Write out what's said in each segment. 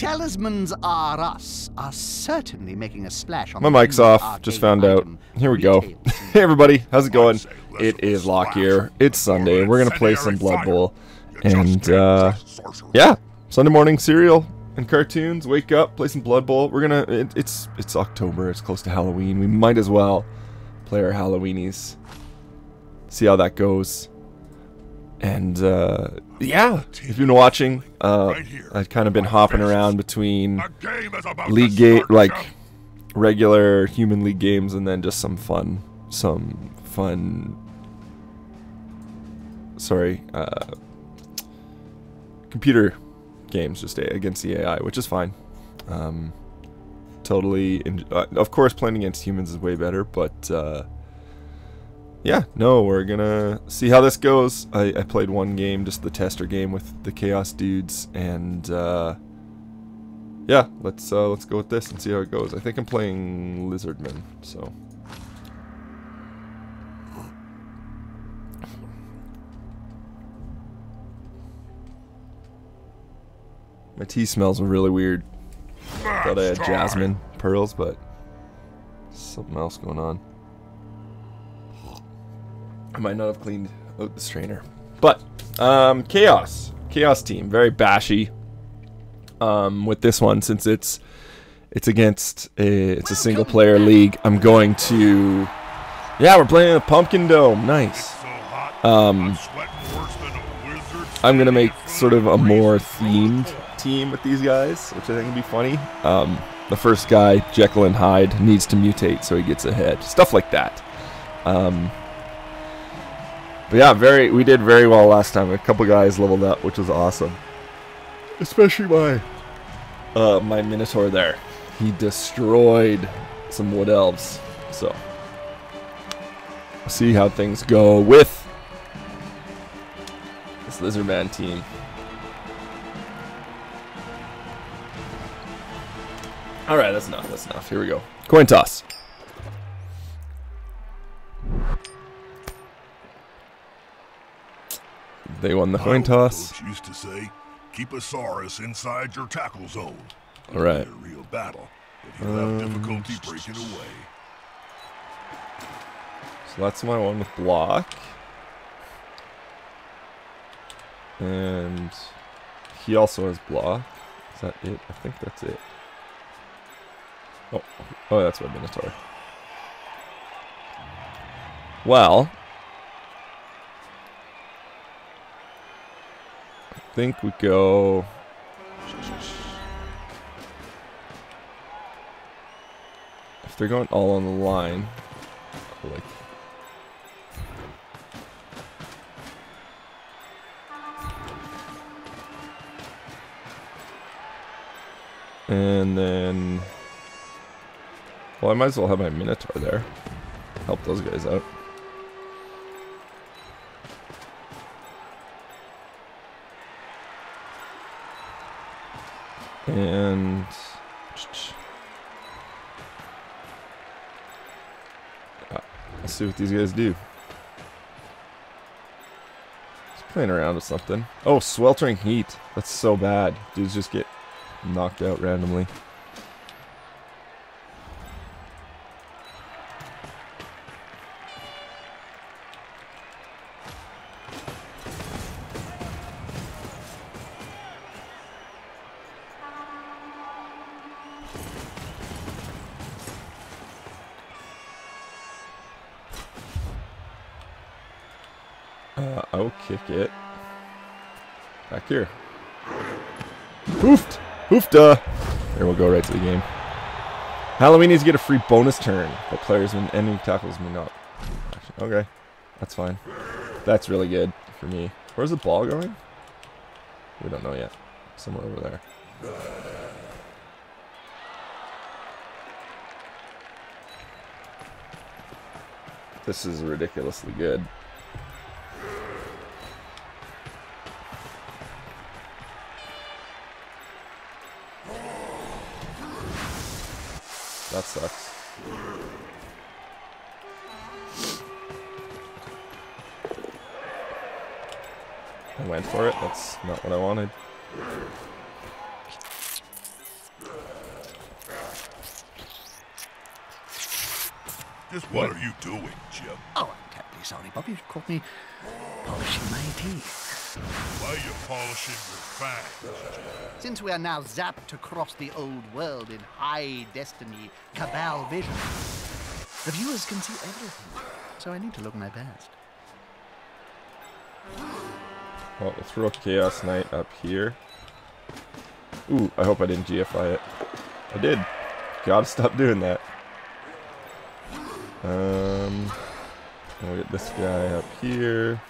Talismans are us are certainly making a splash on My the mic's off. Just found out. Here we go. hey everybody, how's it going? It is Locke here. It's Sunday. We're gonna play some Blood Bowl, and uh, yeah, Sunday morning cereal and cartoons. Wake up, play some Blood Bowl. We're gonna. It, it's it's October. It's close to Halloween. We might as well play our Halloweenies. See how that goes. And uh, yeah, if you've been watching, uh, I've kind of been hopping around between league game, like regular human league games, and then just some fun, some fun. Sorry, uh, computer games just against the AI, which is fine. Um, totally, in, uh, of course, playing against humans is way better, but uh, yeah, no, we're gonna see how this goes. I, I played one game, just the tester game with the Chaos dudes, and uh, yeah, let's uh, let's go with this and see how it goes. I think I'm playing Lizardman, so. My tea smells really weird. Thought I had jasmine pearls, but something else going on. I might not have cleaned out the strainer. But, um, Chaos. Chaos team. Very bashy. Um, with this one, since it's it's against a it's a single player league, I'm going to Yeah, we're playing a pumpkin dome. Nice. Um I'm gonna make sort of a more themed team with these guys, which I think would be funny. Um, the first guy, Jekyll and Hyde, needs to mutate so he gets ahead. Stuff like that. Um, but yeah, very we did very well last time. A couple guys leveled up, which was awesome. Especially my uh, my Minotaur there. He destroyed some wood elves. So see how things go with this Lizardman team. Alright, that's enough, that's enough. Here we go. Coin toss. They won the coin toss. Coach used to say, keep a Saurus inside your tackle zone. All right. A real battle, but you'll have difficulty um, breaking away. So that's my one with block. And he also has block. Is that it? I think that's it. Oh, oh, that's my Minotaur. Well, think we go. If they're going all on the line, like And then... Well, I might as well have my Minotaur there. Help those guys out. And... Ah, Let's see what these guys do. He's playing around with something. Oh, sweltering heat. That's so bad. Dudes just get knocked out randomly. There we'll go right to the game. Halloween needs to get a free bonus turn, but players when ending tackles may not. Okay, that's fine. That's really good for me. Where's the ball going? We don't know yet. Somewhere over there. This is ridiculously good. Just what are you doing, Jim? Oh, I'm terribly sorry, Bob. You caught me polishing my teeth. Why are you polishing your fangs, Since we are now zapped across the old world in high destiny cabal vision, the viewers can see everything. So I need to look my best. Well, we'll throw Chaos Knight up here. Ooh, I hope I didn't GFI it. I did. Gotta stop doing that. Um, we'll get this guy up here.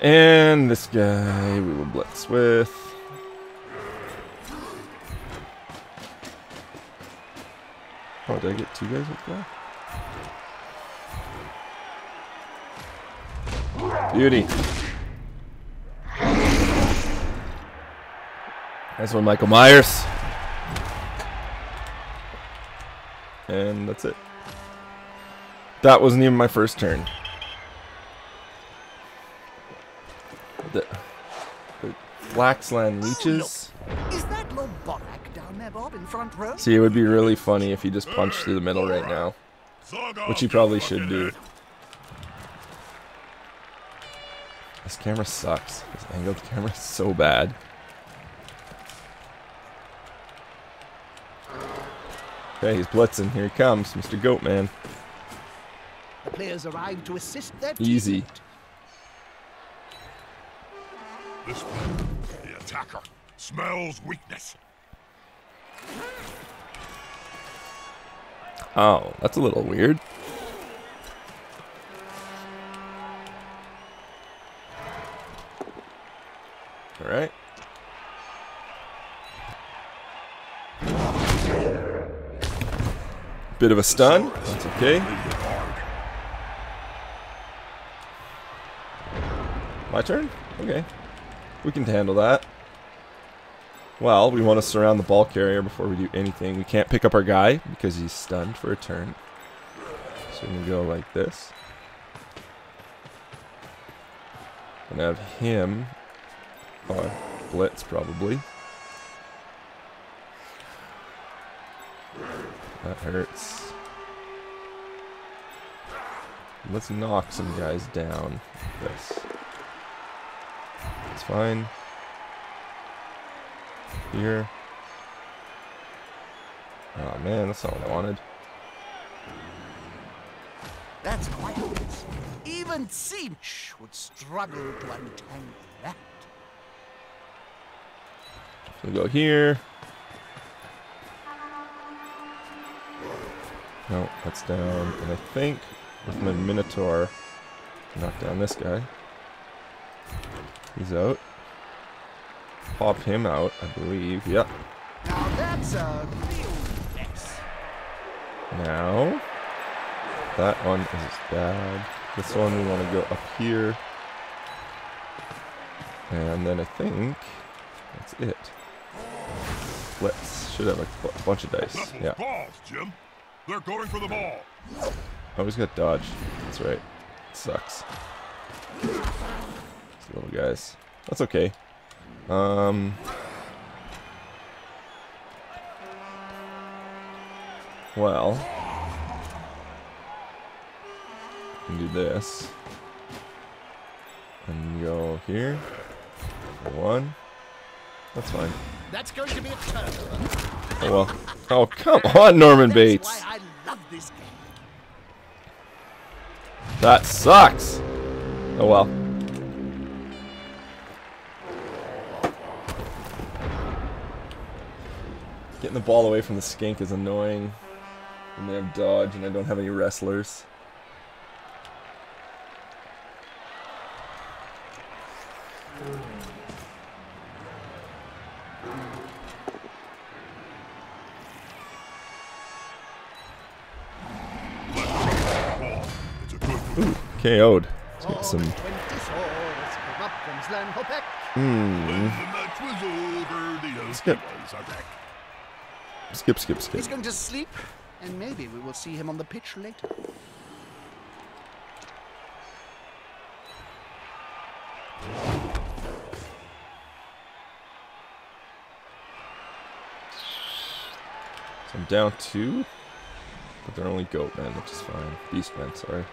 And this guy we will blitz with. Oh, did I get two guys with that? Beauty. That's one, Michael Myers. And that's it. That wasn't even my first turn. The, the Flaxland oh, leeches. Is that Lord down there, Bob, in front row? See, it would be really funny if he just punched through the middle right now. Which he probably should do. This camera sucks. This angled camera is so bad. Okay, he's blitzing. Here he comes, Mr. Goatman. The players arrive to assist their Easy. This way. The attacker smells weakness. Oh, that's a little weird. Alright. Bit of a stun. That's okay. My turn? Okay. We can handle that. Well, we want to surround the ball carrier before we do anything. We can't pick up our guy because he's stunned for a turn. So we can go like this. And have him uh, blitz probably. That hurts. Let's knock some guys down. This. It's fine. Here. Oh man, that's not what I wanted. That's quite obvious. Even Cinch would struggle to untangle that. So we go here. No, that's down. And I think with my Minotaur, knock down this guy. He's out. Pop him out, I believe. Yep. Now that's a real mess. Now, that one is bad. This one we want to go up here. And then I think that's it. Let's should have a bunch of dice. Yeah. Balls, They're going for the ball. Oh, he's got dodge. That's right. It Sucks. These little guys. That's okay. Um. Well. Can do this. And go here. One. That's fine. That's going to be a turnover. Oh well. Oh come on, Norman Bates. why I love this game. That sucks. Oh well. Getting the ball away from the skink is annoying. And they have dodge, and I don't have any wrestlers. KO'd. Let's get some. 20 swords, corrupt from Slanhopek. Hmm. When the match was over, the Skip. Oski was a wreck. Skip, skip, skip. He's going to sleep, and maybe we will see him on the pitch later. So I'm down two. But they're only goat men, which is fine. Beast men, sorry.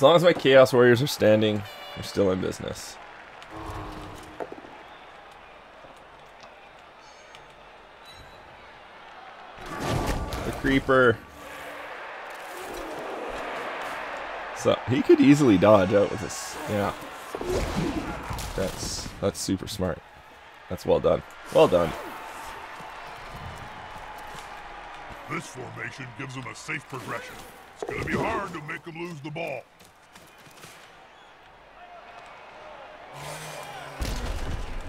As long as my Chaos Warriors are standing, we're still in business. The Creeper. So, he could easily dodge out with this. Yeah. That's, that's super smart. That's well done. Well done. This formation gives them a safe progression. It's gonna be hard to make them lose the ball.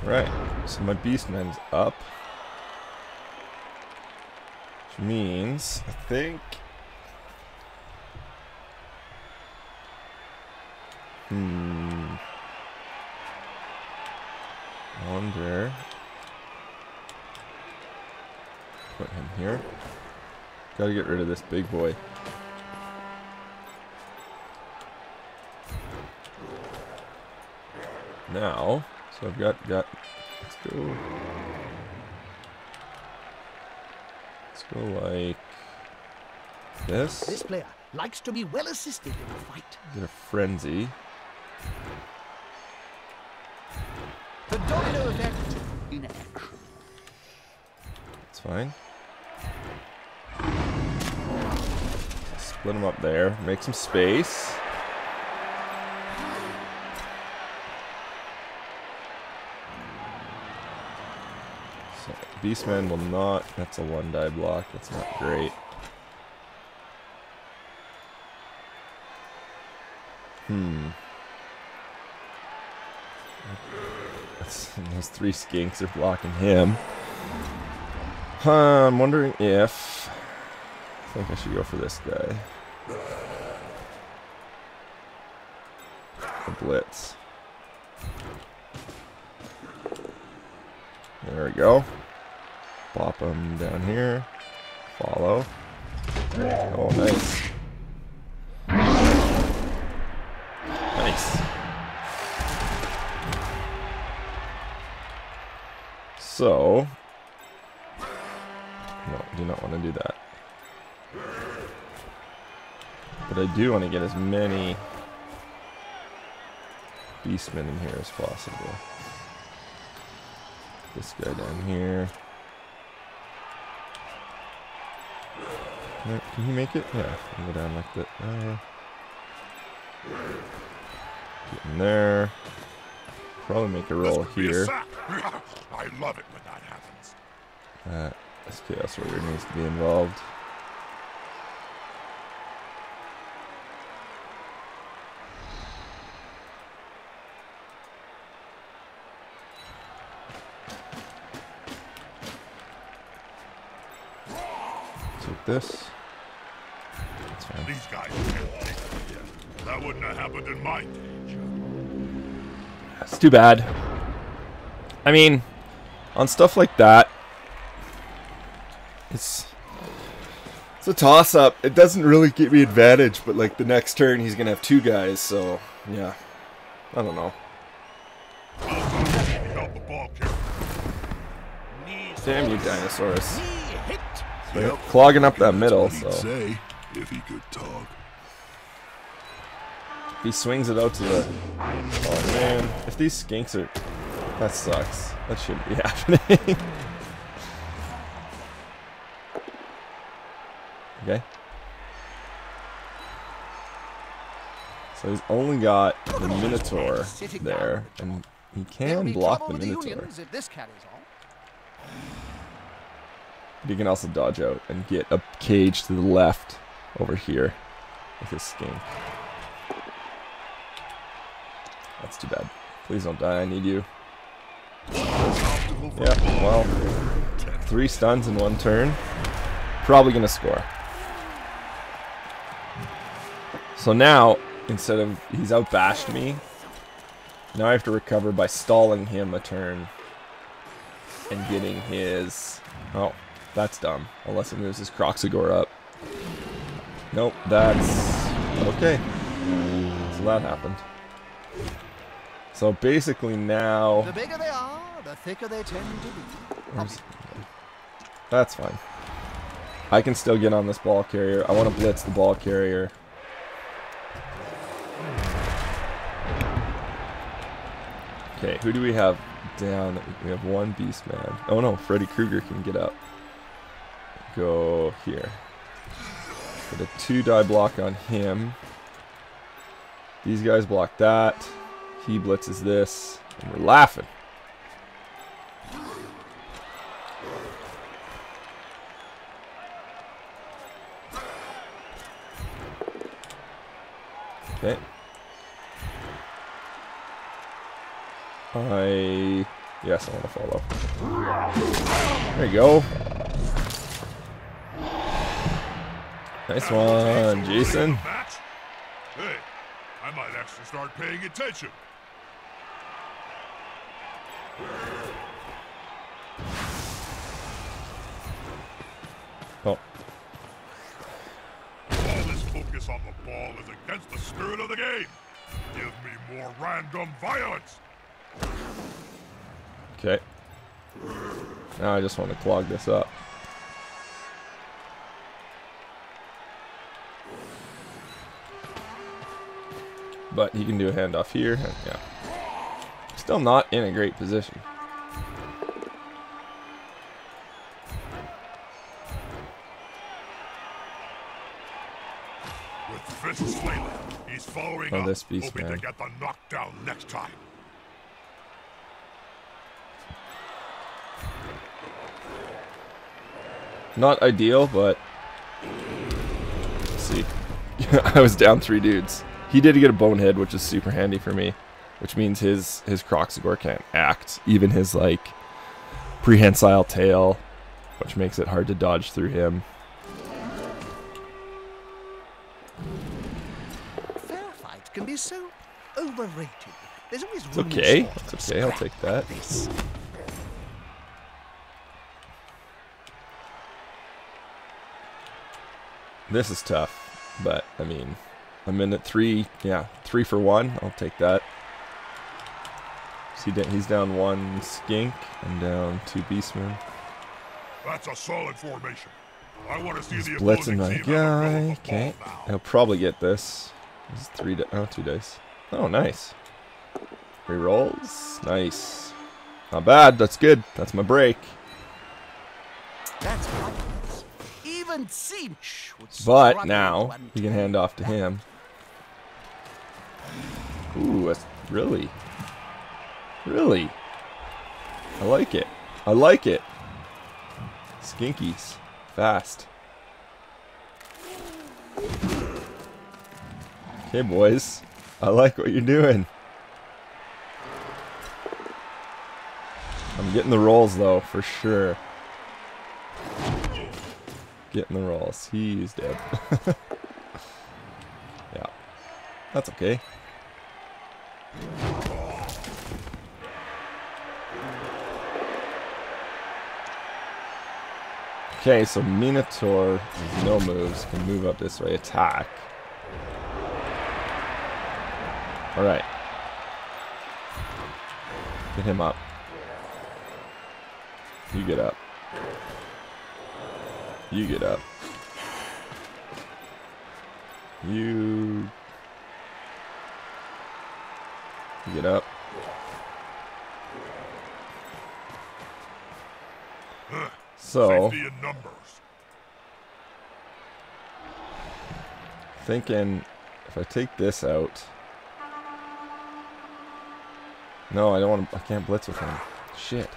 Right. So my Beastman's up. Which means, I think... Hmm... I wonder... Put him here. Gotta get rid of this big boy. Now, so I've got, got, let's go, let's go like this. This player likes to be well assisted in a fight. Get a frenzy. The domino effect in action. It's fine. Split them up there. Make some space. So, Beastman will not. That's a one die block. That's not great. Hmm. That's, those three skinks are blocking him. Huh, I'm wondering if... I think I should go for this guy. The Blitz. There we go. Pop him down here. Follow. Oh, nice. Nice. So, no, do not want to do that. But I do want to get as many beastmen in here as possible. This guy down here. Can he make it? Yeah, can go down like that. Uh, get in there. Probably make a roll This could be a here. I love it when that happens. Uh, this Chaos Warrior needs to be involved. Take this. That's fine. These guys can't take it yet. That wouldn't have happened in my cage. That's too bad. I mean, on stuff like that, it's it's a toss up. It doesn't really give me advantage, but like the next turn he's gonna have two guys, so yeah. I don't know. Help the ball carrier. Damn you, dinosaurs! Knee. They're clogging up that middle, what so say if he could talk. he swings it out to the. Oh man, if these skinks are, that sucks. That shouldn't be happening. okay. So he's only got the Minotaur there, and he can block the Minotaur. if this carries on. But he can also dodge out and get a cage to the left over here with his skink. That's too bad. Please don't die, I need you. Yeah, well, three stuns in one turn. Probably gonna score. So now, instead of he's outbashed me, now I have to recover by stalling him a turn and getting his. Oh, that's dumb. Unless he moves his Kroxigor up. Nope, that's okay. So that happened. So basically now. The bigger they are, the thicker they tend to be. Where's- That's fine. I can still get on this ball carrier. I want to blitz the ball carrier. Okay, who do we have down? We have one beast man. Oh no, Freddy Krueger can get up. Go here. A two die block on him. These guys block that. He blitzes this. And we're laughing. Okay. I yes, I want to follow. There you go. Nice one, Jason. Hey, I might actually start paying attention. Oh, All this focus on the ball is against the spirit of the game. Give me more random violence. okay. Now I just want to clog this up. But he can do a handoff here. and Yeah. Still not in a great position. With fists flailing, he's following Oh, up, this beast hoping man. to get the knockdown next time. Not ideal, but let's see. I was down three dudes. He did get a bonehead, which is super handy for me, which means his his Kroxigor can't act, even his like prehensile tail, which makes it hard to dodge through him. Fair fight can be so overrated. There's always It's okay. It's okay. I'll take that. This is tough, but I mean, I'm in at three. Yeah, three for one. I'll take that. See, he's down one skink and down two beastmen. That's a solid formation. I want to see He's the blitzing my team have a go guy. of the Okay. He'll probably get this. This is three di- oh, two dice. Oh, nice. Three rolls. Nice. Not bad. That's good. That's my break. That's. Even Cinch But now to he can hand off to him. Ooh, that's really, really. I like it. I like it. Skinkies, fast. Okay, boys. I like what you're doing. I'm getting the rolls though, for sure. Getting the rolls. He's dead. That's okay. Okay, so Minotaur, with no moves, can move up this way, attack. Alright. Get him up. You get up. You get up. You... you get up. So, Safety in numbers. thinking if I take this out. No, I don't want to. I can't blitz with him. Shit.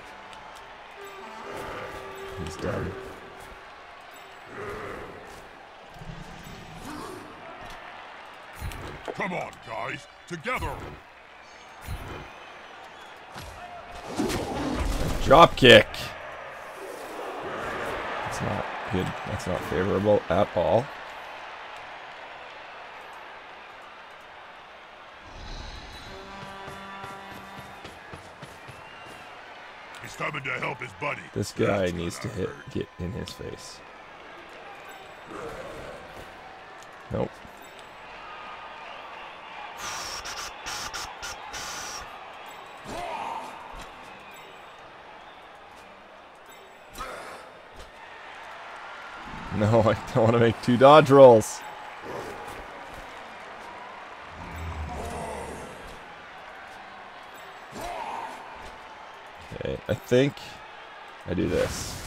He's done. Come on, guys. Together. Drop kick. That's not good. That's not favorable at all. He's coming to help his buddy. This guy That's needs to gonna hit get in his face. Nope. No, I don't want to make two dodge rolls. Okay, I think I do this.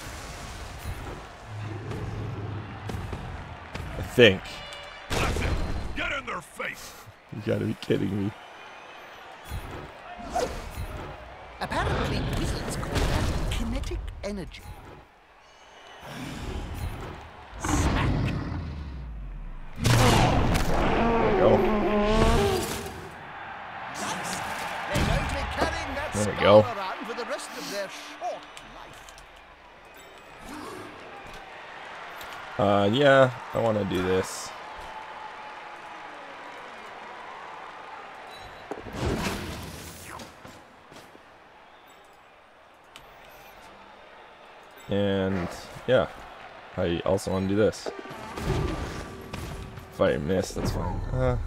I think. Get in their face. You gotta be kidding me. Their short life. Uh, yeah, I want to do this. And, yeah, I also want to do this. If I miss, that's fine. Uh,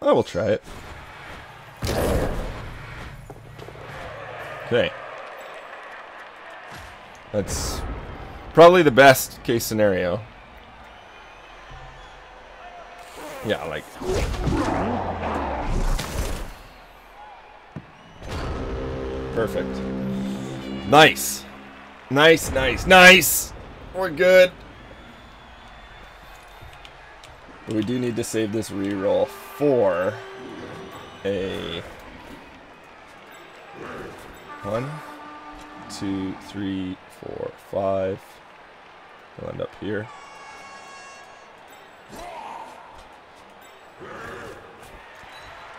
I will try it. Okay. That's probably the best case scenario. Yeah, like. Perfect. Nice. Nice, nice, nice. We're good. But we do need to save this reroll for a one, two, three, four, five. We'll end up here.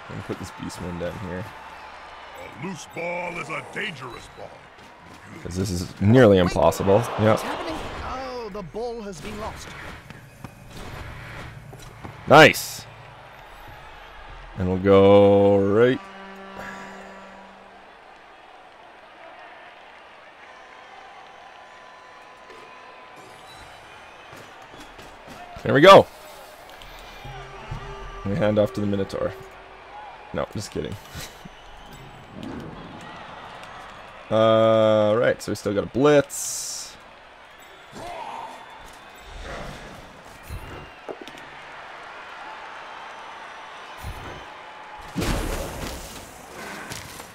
I'm put this beastman down here A loose ball is a dangerous ball. because this is nearly impossible. What's Yep. Oh, the ball has been lost. Nice. And we'll go right. There we go. We hand off to the Minotaur. No, just kidding. uh, right, so we still got a blitz.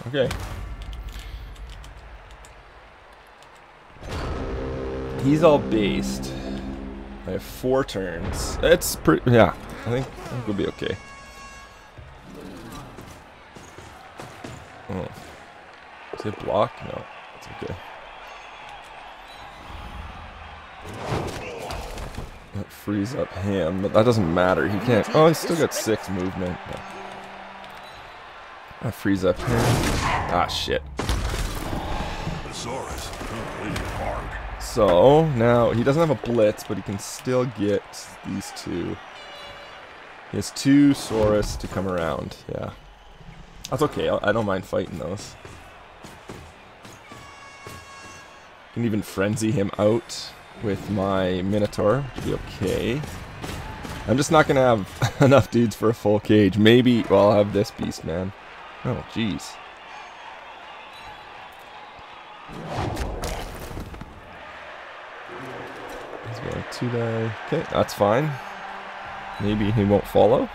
Okay. He's all based. I have four turns. It's pretty. Yeah, I think, we'll be okay. Oh. Is it block? No, it's okay. That frees up him, but that doesn't matter. He can't. Oh, he's still got six movement. That frees up him. Ah, shit. So now he doesn't have a blitz, but he can still get these two. He has two Saurus to come around. Yeah, that's okay. I don't mind fighting those. Can even frenzy him out with my Minotaur. Be okay. I'm just not gonna have enough dudes for a full cage. Maybe. Well, I'll have this beast, man. Oh, jeez. Going to. Okay, that's fine. Maybe he won't follow.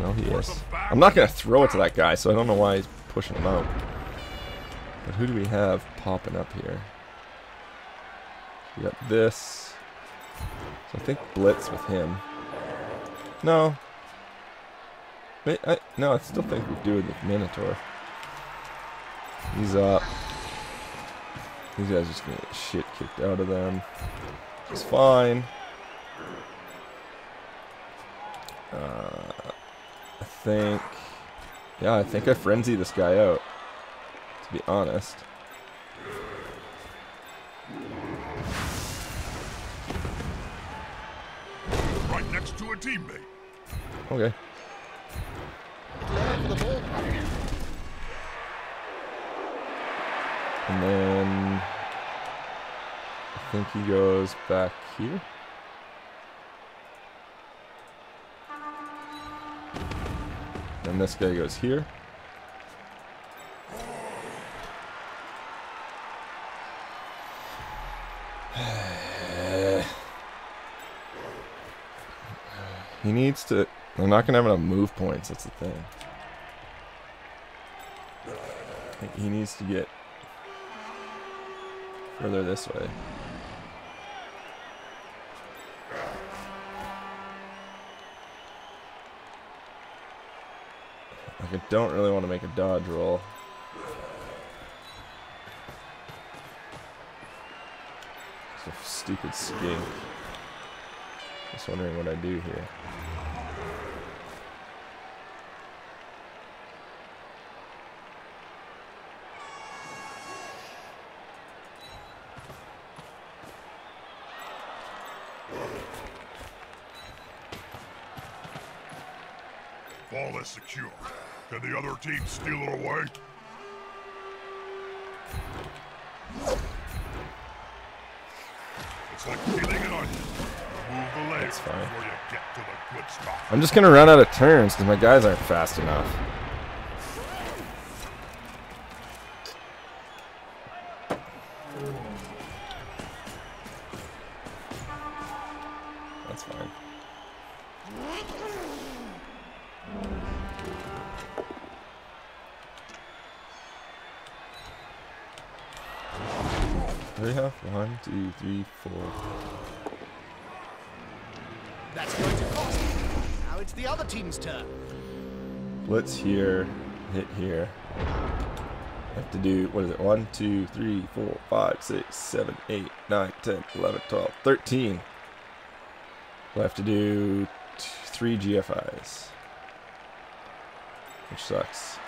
No, he is. I'm not going to throw it to that guy, so I don't know why he's pushing him out. But who do we have popping up here? We got this. So I think Blitz with him. No. Wait, I, no, I still think we do it with Minotaur. He's up. These guys are just gonna get shit kicked out of them. It's fine. Uh, I think. Yeah, I think I frenzy this guy out. To be honest. Right next to a teammate. Okay. Declare for the ball carrier. And then think he goes back here. Then this guy goes here. he needs to... I'm not going to have enough move points, that's the thing. He needs to get further this way. Like I don't really want to make a dodge roll. It's a stupid skink. Just wondering what I do here. Ball is secure. Can the other team steal it away? It's like peeling an onion. Remove the layers before you get to the good stuff. I'm just gonna run out of turns because my guys aren't fast enough. Three, four. That's going to cost. Now it's the other team's turn. Blitz here, hit here. I have to do, what is it, 1, 2, 3, 4, 5, 6, 7, 8, 9, 10, 11, 12, 13. So I have to do t- 3 GFIs. Which sucks.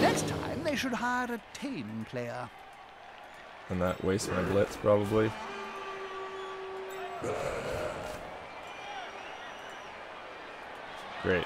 Next time, they should hire a tame player. And that wastes my blitz probably. Great.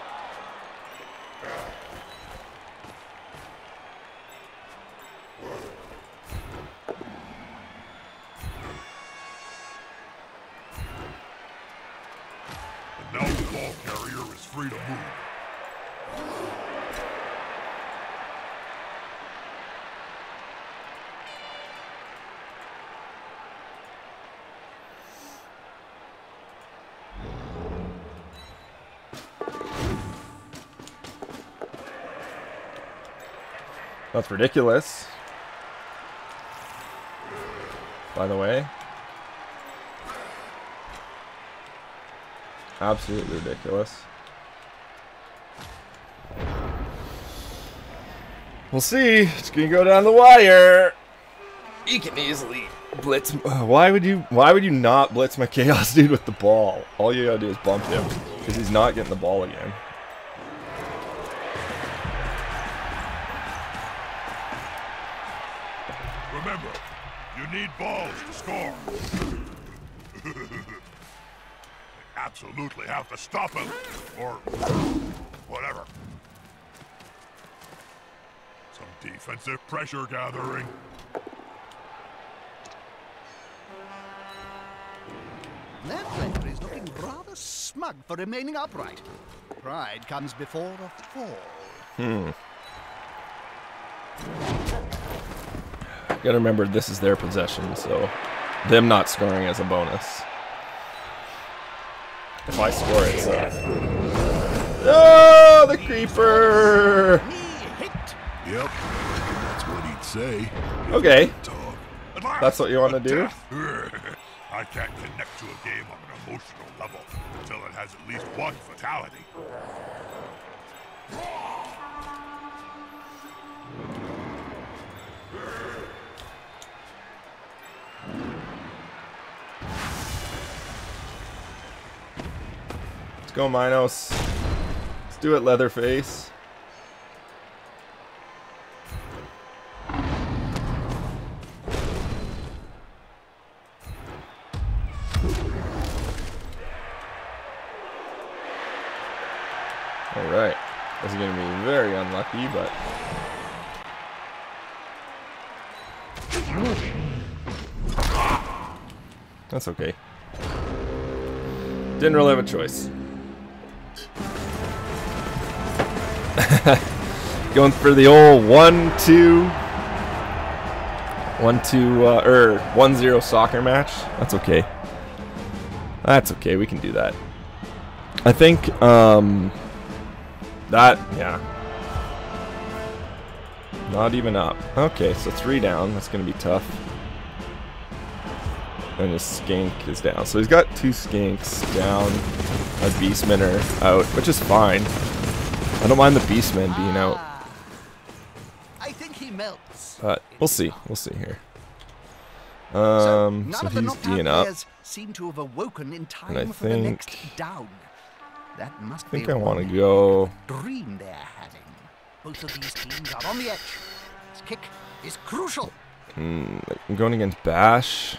That's ridiculous. By the way. Absolutely ridiculous. We'll see. It's gonna go down the wire. You can easily blitz. uh, Why would you? Why would you not blitz my chaos dude with the ball? All you gotta do is bump him because he's not getting the ball again. Score. Absolutely have to stop him, or whatever. Some defensive pressure gathering. That player is looking rather smug for remaining upright. Pride comes before a fall. Hmm. Gotta remember this is their possession, so them not scoring is a bonus. If I score it, so. Uh, oh, the creeper! Yep, that's what he'd say. Okay, That's what you wanna do? I can't connect to a game on an emotional level until it has at least one fatality. Go, Minos. Let's do it, Leatherface. Alright. This is going to be very unlucky, but. That's okay. Didn't really have a choice. going for the old one two one two uh, or one zero soccer match. That's okay. That's okay. We can do that. I think um that yeah. Not even up. Okay, so three down. That's gonna be tough. And his skink is down. So he's got two skinks down. A beastman are out, which is fine. I don't mind the beastman being out. I think he melts. But we'll see. We'll see here. So, Um, none so he's D'ing up. seem to have awoken in time I for the next think- down. That must I think be I want to go. dream they're having. Both of these teams are on the edge. This kick is crucial. Hmm, I'm going against Bash.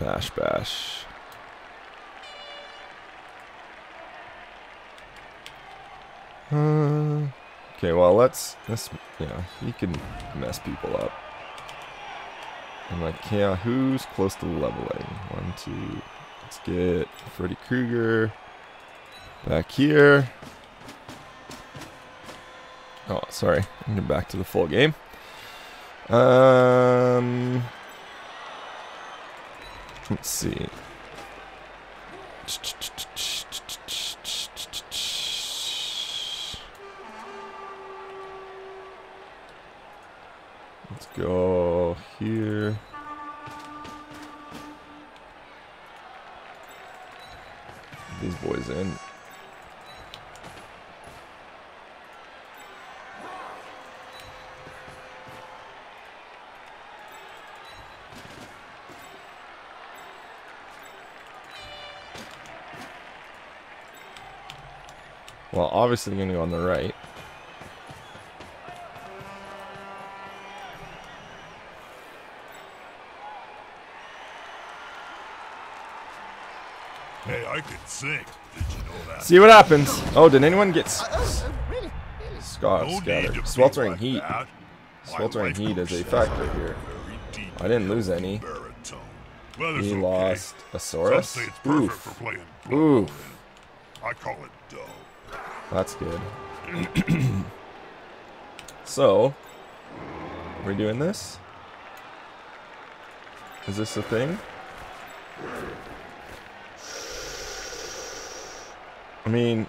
Bash, Bash. Uh, okay, well let's let's yeah, he can mess people up. I'm like, yeah, who's close to leveling? One, two. Let's get Freddy Krueger back here. Oh, sorry. I'm back to the full game. Um, let's see. Go here. These boys in. Well, obviously going to go on the right. Can sing. Did you know that? See what happens. Oh, did anyone get s- Uh, uh, really? Really? Scott No scattered? Sweltering like heat. that. Sweltering heat is a factor here. I didn't lose any. baritone. Weather's He okay. lost a Some Saurus. say it's perfect Oof. for playing Oof. I call it dough. That's good. so, we're doing this? Is this a thing? I mean,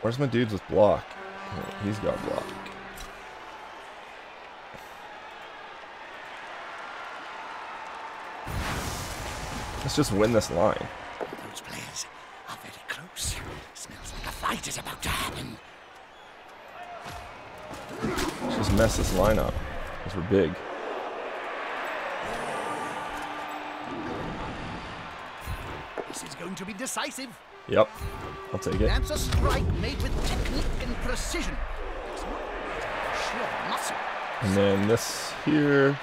where's my dudes with block? Oh, he's got block. Let's just win this line. Those players are very close. Smells like a fight is about to happen. Let's just mess this line up. Because we're big. This is going to be decisive. Yep. I'll take it. That's a strike made with technique and precision. It's not sheer muscle. And then this here.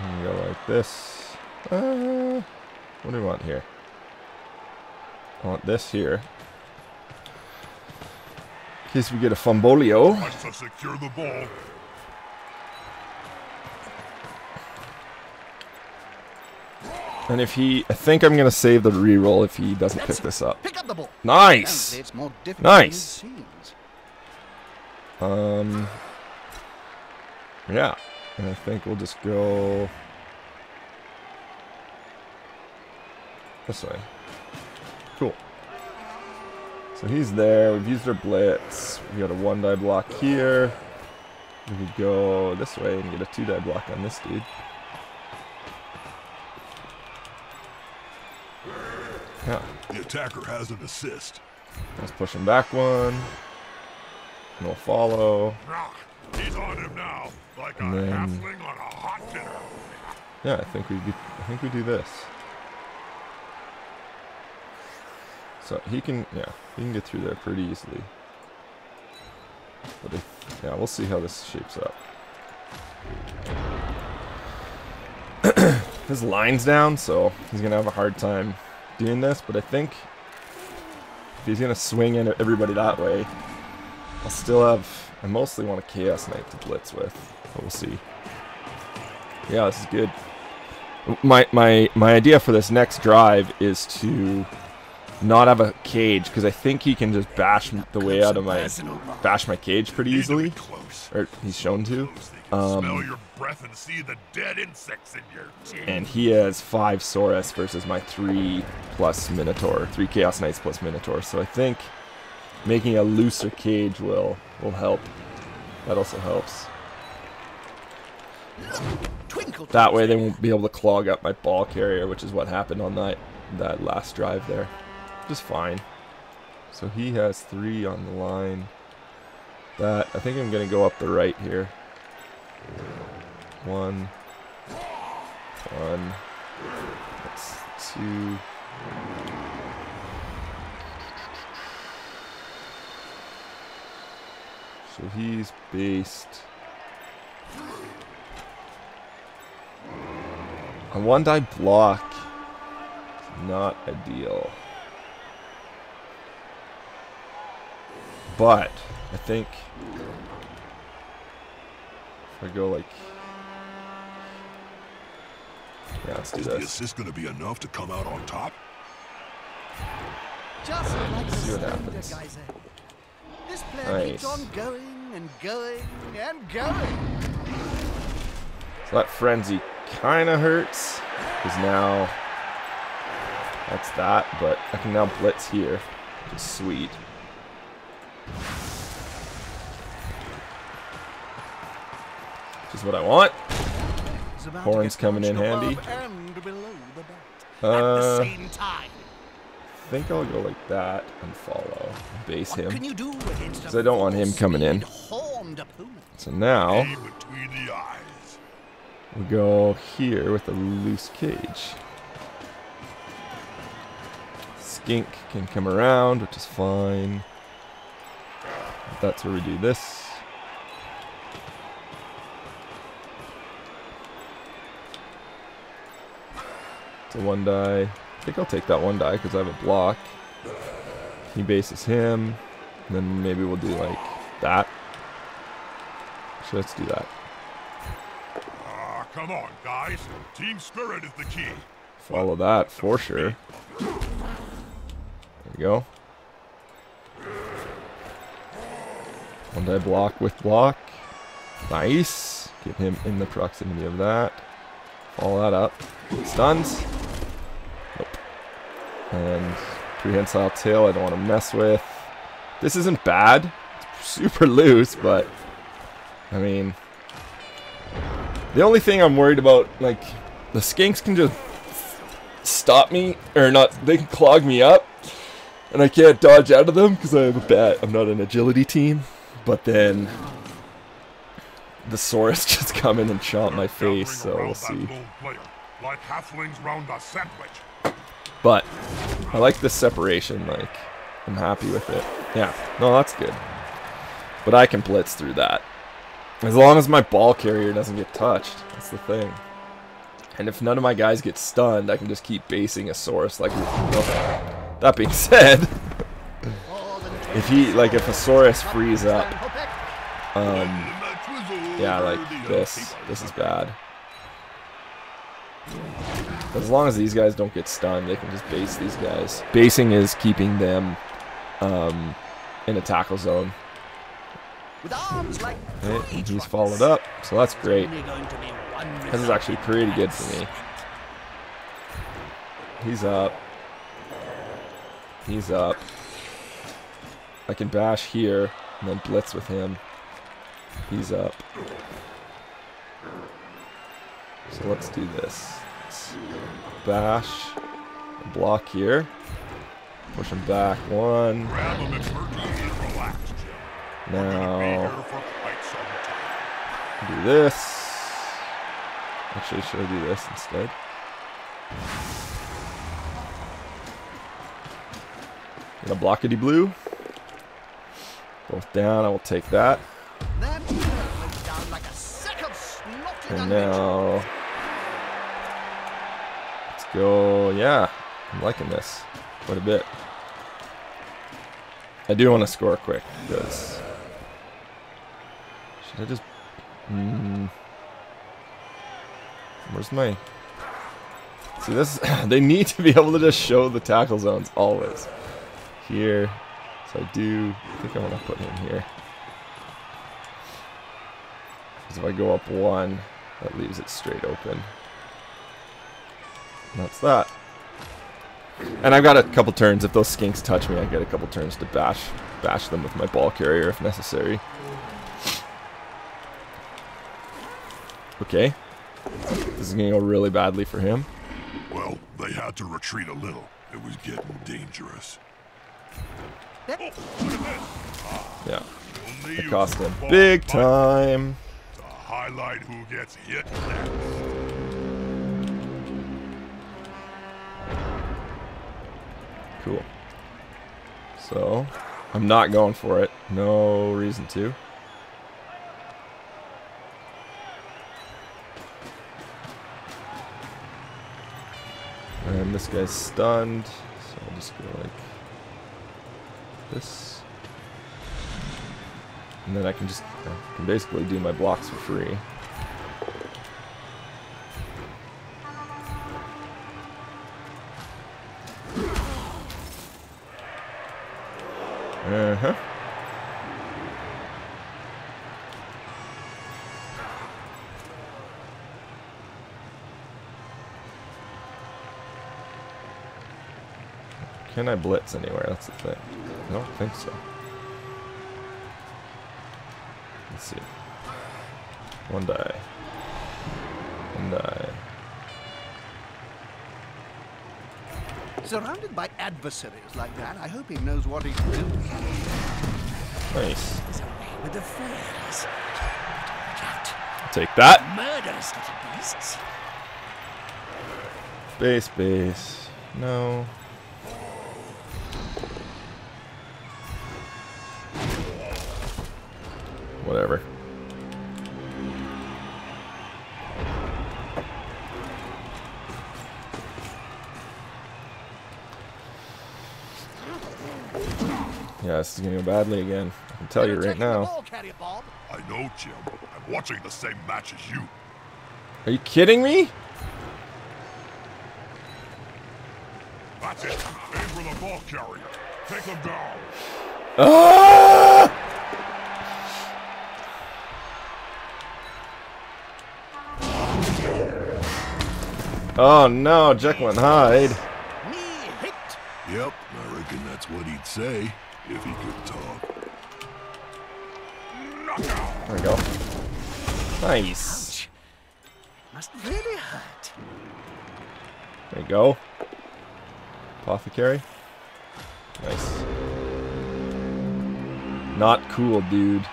And go like this. Uh, what do we want here? I want this here. In case we get a Fumbolio. And if he, I think I'm going to save the reroll if he doesn't pick this up. Pick up the ball. Nice! Nice. than it seems. Um, yeah. And I think we'll just go this way. Cool. So he's there. We've used our blitz. We got a one die block here. We could go this way and get a two die block on this dude. Yeah, The attacker has an assist. let's push him back one. And we'll follow. He's on him now, like a And then- halfling on a hot dinner. Yeah, I think we do, I think we do this. So he can, yeah, he can get through there pretty easily. But if, yeah, we'll see how this shapes up. His line's down, so he's gonna have a hard time doing this. But I think if he's gonna swing in everybody that way, I'll still have. I mostly want a Chaos Knight to blitz with, but we'll see. Yeah, this is good my my my idea for this next drive is to not have a cage because I think he can just bash the way out of my bash my cage pretty to easily, or he's shown to. Close, they can smell Um, your breath and see the dead insects in your teeth. and he has five Saurus versus my three plus Minotaur, three Chaos Knights plus Minotaur. So I think making a looser cage will will help. That also helps. Twinkle. That way they won't be able to clog up my ball carrier, which is what happened on that that last drive there. Just fine. So he has three on the line. That I think I'm gonna go up the right here. One. One. That's two. So he's based A one die block. Not ideal. But I think if I go like Yeah, let's do Is the this. assist going to be enough to come out on top? Just like the See what happens. This player keeps on going and going and going. So that frenzy kinda hurts. Because now that's that, but I can now blitz here. Which is sweet. Is what I want. Horns coming in handy. above And below the belt. At Uh, the same time. I think I'll go like that and follow. Base him. you do against 'Cause I don't want him coming in. So now Aim between we go here with a loose cage. Skink can come around, which is fine. That's where we do this. It's a one die. I think I'll take that one die because I have a block. He bases him. And then maybe we'll do like that. So let's do that. Ah, come on, guys. Team spirit is the key. Follow that for sure. There we go. One die block with block. Nice. Get him in the proximity of that. Follow that up. Stuns. Nope. And prehensile tail I don't want to mess with. This isn't bad. It's super loose, but I mean the only thing I'm worried about, like the skinks can just stop me or not they can clog me up and I can't dodge out of them because I have a bat. I'm not an agility team but then the Saurus just come in and chomp my face so we'll see like halflings round a sandwich. but I like this separation like I'm happy with it. Yeah no that's good. But I can blitz through that. As long as my ball carrier doesn't get touched that's the thing. And if none of my guys get stunned I can just keep basing a Saurus like that being said if he like if a Saurus frees up um yeah like this this is bad as long as these guys don't get stunned they can just base these guys. Basing is keeping them um in a tackle zone. Like Okay, he's followed up so that's great Only going to be one this is actually pretty good for me. He's up. He's up. I can bash here and then blitz with him. He's up. So let's do this bash block here push him back one Grab him and hurt him and relax, Jim. Be now here for quite some time. do this. Actually, should I do this instead? Get a blockety blue. Both down, I will take that. That went go. Yeah, I'm liking this quite a bit. I do want to score quick because should I just? Mm, where's my? See this? they need to be able to just show the tackle zones always. Here. So I do I think I want to put him here. Because if I go up one, that leaves it straight open. That's that. And I've got a couple turns. If those skinks touch me, I get a couple turns to bash bash them with my ball carrier if necessary. Okay. This is going to go really badly for him. Well, they had to retreat a little. It was getting dangerous. Yeah. It cost him big time. To highlight who gets hit next. Cool. So, I'm not going for it. No reason to. And this guy's stunned, so I'll just go like this. And then I can just I can basically do my blocks for free. Uh-huh. Can I blitz anywhere? That's the thing. I don't think so. Let's see. One die. One die. Surrounded by adversaries like that, I hope he knows what he's doing. Nice. With the fairies. Take that. Murderous little beasts. Base, base. No. Whatever. This is gonna go badly again. I can tell you right now. ball. I know, Jim. I'm watching the same match as you. Are you kidding me? That's it. Aim for the ball carrier. Take him down. Ah! Oh no, and Hyde. Me hit. Yep, I reckon that's what he'd say if he could talk. There we go. Nice. Ouch. Must really hurt. There you go. Apothecary. Nice. Not cool, dude.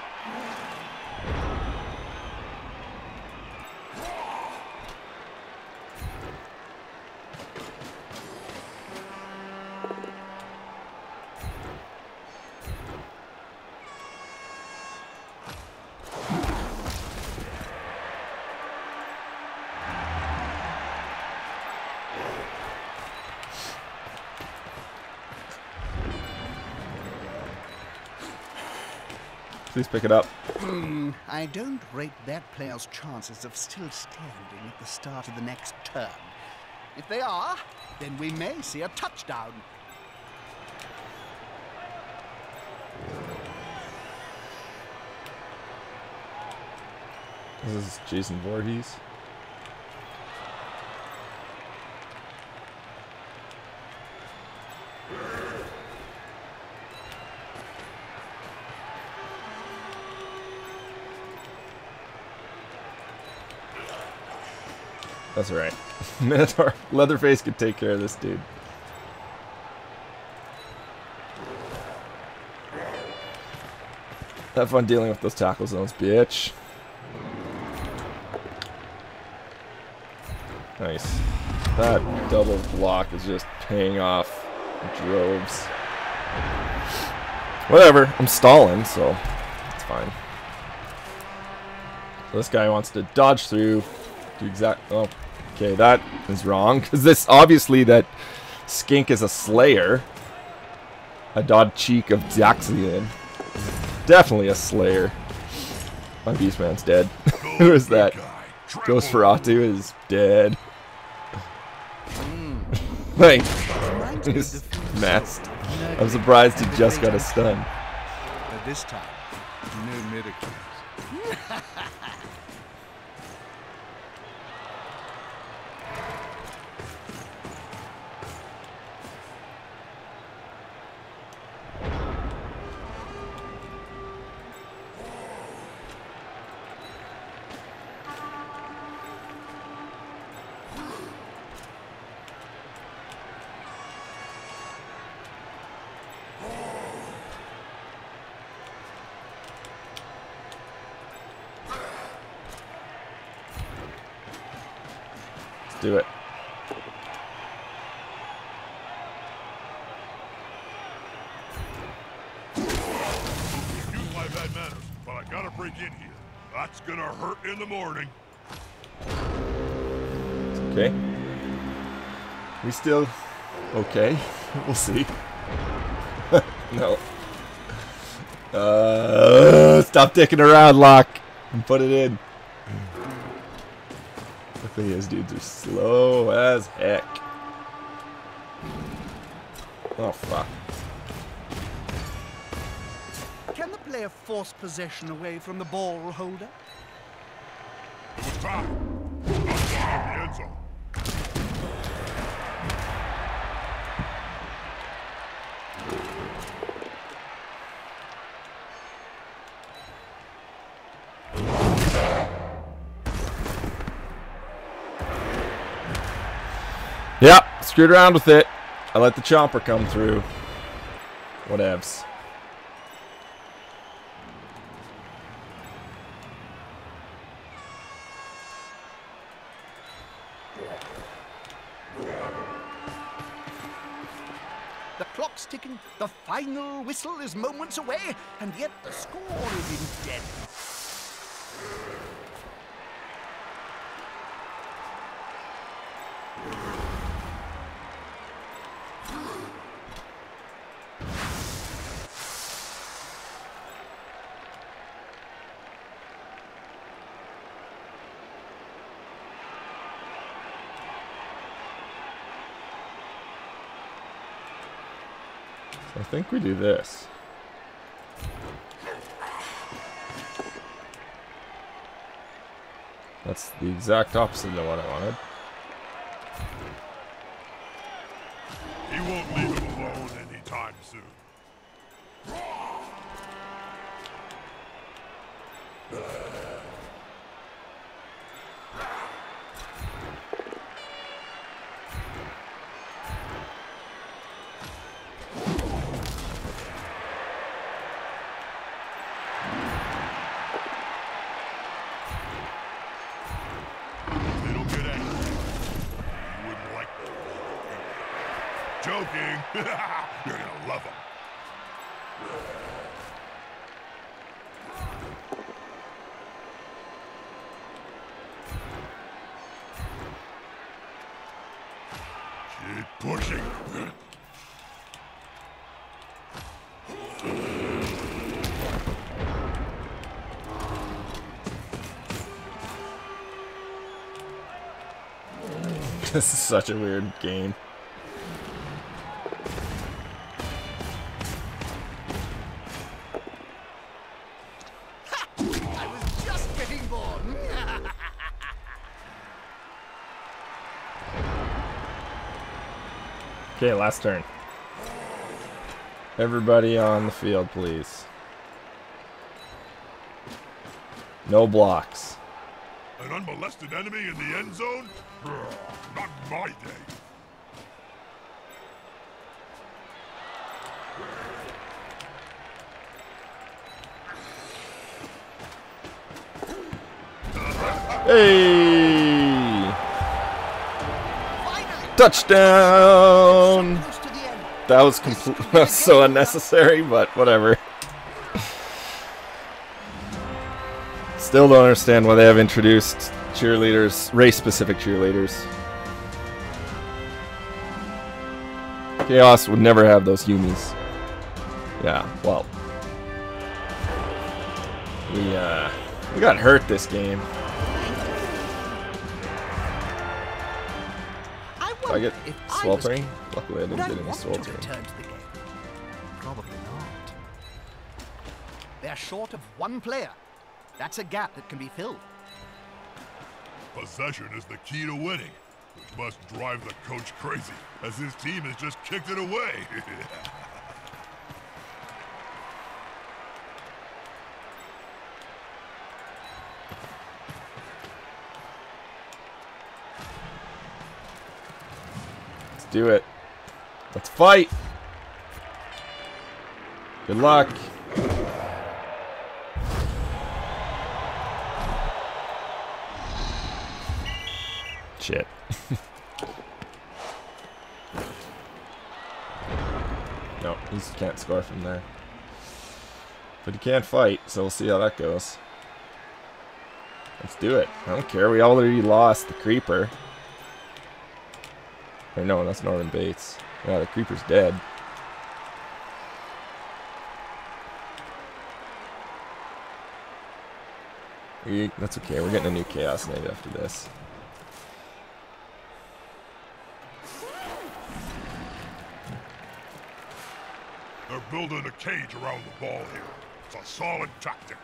Please pick it up. Hmm, I don't rate that player's chances of still standing at the start of the next turn. If they are, then we may see a touchdown. This is Jason Voorhees. That's right. Minotaur Leatherface could take care of this dude. Have fun dealing with those tackle zones, bitch. Nice. That double block is just paying off droves. Whatever, I'm stalling, so it's fine. So this guy wants to dodge through, do exact. Oh, okay, that is wrong because this obviously that skink is a slayer. A dodge cheek of Zaxian. Definitely a slayer. My Beastman's dead. Who is that? Ghost Ghostferatu is dead. Like, he's messed. I'm surprised he just got a stun. But this time, no miracles. do it. Excuse my bad manners, but I gotta break in here. That's gonna hurt in the morning. Okay. We still okay. We'll see. no. Uh, stop dicking around, Locke, and put it in. Luckily, those dudes are slow as heck. Oh fuck. Can the player force possession away from the ball holder? Good time. Yep, screwed around with it. I let the chomper come through. Whatevs. The clock's ticking, the final whistle is moments away, and yet the score is in dead. Think we do this. That's the exact opposite of what I wanted. This is such a weird game. Okay, last turn. Everybody on the field, please. No blocks. An unmolested enemy in the end zone? My day. Hey! Touchdown! That was complete. So unnecessary, but whatever. Still don't understand why they have introduced cheerleaders, race-specific cheerleaders. Chaos would never have those humies. Yeah, well. We, uh, we got hurt this game. I I get if I sweltering? Luckily I didn't get any want to sweltering. to the game? Probably not. They're short of one player. That's a gap that can be filled. Possession is the key to winning, which must drive the coach crazy, as his team has just kicked it away. Let's do it. Let's fight. Good luck. Shit. no, he can't score from there. But he can't fight, so we'll see how that goes. Let's do it. I don't care. We already lost the creeper. Or no, that's Norman Bates. Yeah, the creeper's dead. That's okay. We're getting a new Chaos Knight after this. Building a cage around the ball here. It's a solid tactic.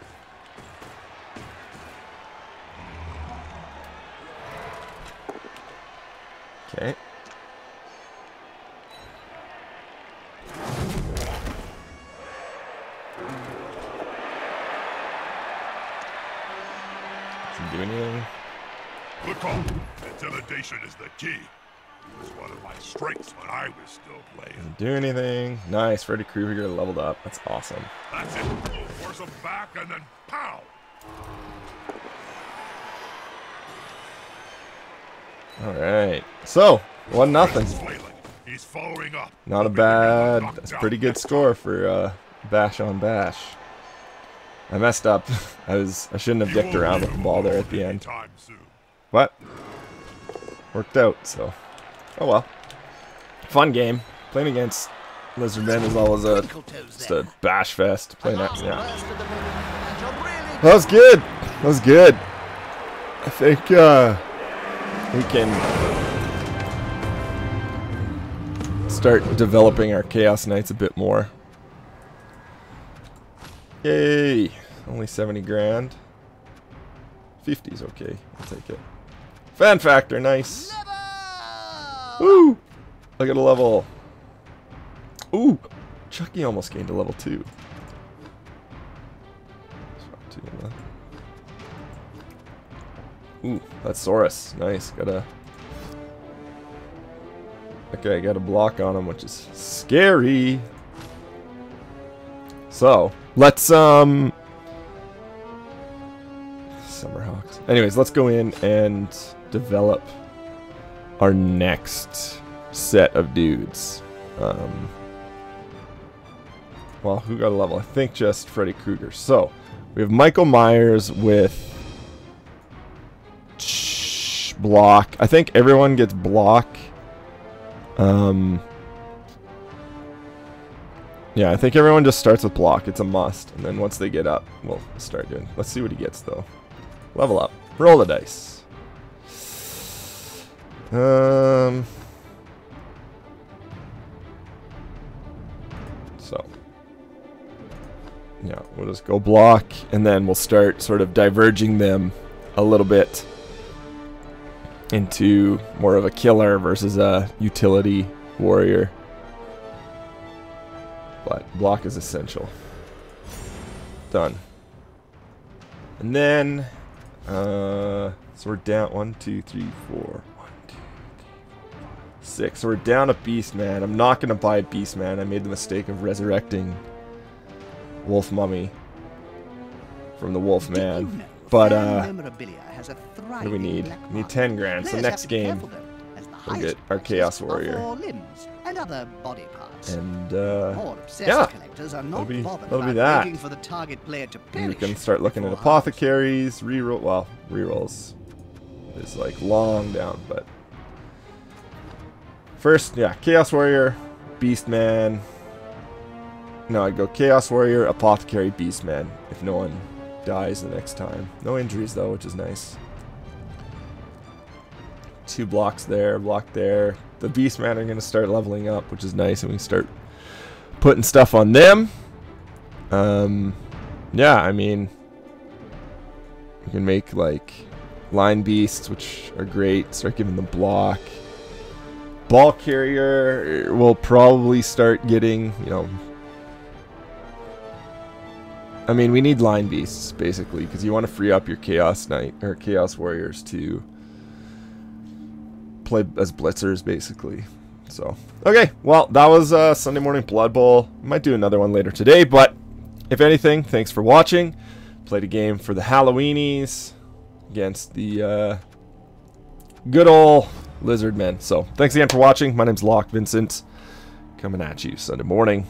Okay. Doesn't do anything. Good call. Intimidation is the key. It was one of my strengths when I was still playing. Doesn't do anything. Nice. Freddy Krueger leveled up. That's awesome. That's it. Force him back and then pow! All right. So one nothing. He's following up. Not a Hoping to get him bad. That's a pretty good score for uh, Bash on Bash. I messed up. I was. I shouldn't have dicked around with the ball there at the end. What? Worked out, so. Oh well. Fun game. Playing against Lizardmen is always a just a bash fest. Playing that, yeah. burst of the moment, and you're really That was good. That was good. I think uh, we can start developing our Chaos Knights a bit more. Yay! Only 70 grand. 50's okay. I'll take it. Fan factor, nice. never. Woo! Look at a level. Ooh! Chucky almost gained a level 2. Swap two in the- Ooh, that's Saurus. Nice. Got a. Okay, I got a block on him, which is scary. So, let's, um. Summerhawks. Anyways, let's go in and develop our next set of dudes. Um, well, who got a level? I think just Freddy Krueger. So, we have Michael Myers with block. I think everyone gets block. Um, yeah, I think everyone just starts with block. It's a must. And then once they get up, we'll start doing. Let's see what he gets, though. Level up. Roll the dice. Um. So. Yeah, we'll just go block, and then we'll start sort of diverging them a little bit into more of a killer versus a utility warrior. But block is essential. Done. And then, uh, so we're down one, two, three, four. Six. So we're down a beast man. I'm not gonna buy beast man. I made the mistake of resurrecting Wolf Mummy from the Wolf Did you Man. know But uh, a what do we need? We need 10 grand. So next to game, careful, though, as the we'll get our Chaos Warrior. and other body parts. and uh, yeah, that'll be- that'll be that. for the target player to we can start looking at apothecaries, reroll. Well, rerolls is like long down, but first, yeah, Chaos Warrior, Beast Man. No, I'd go Chaos Warrior, Apothecary, Beast Man. If no one dies the next time, no injuries though, which is nice. two blocks there, block there. The Beastmen are going to start leveling up, which is nice, and we start putting stuff on them. Um, yeah, I mean, you can make like line beasts, which are great. Start giving them block. Ball carrier will probably start getting, you know. I mean, we need line beasts basically because you want to free up your chaos knight or chaos warriors to play as blitzers basically. So okay, well that was uh, Sunday morning Blood Bowl. Might do another one later today, but if anything, thanks for watching. Played a game for the Halloweenies against the uh, good old Lizard Men. So thanks again for watching. My name's Locke Vincent, coming at you Sunday morning.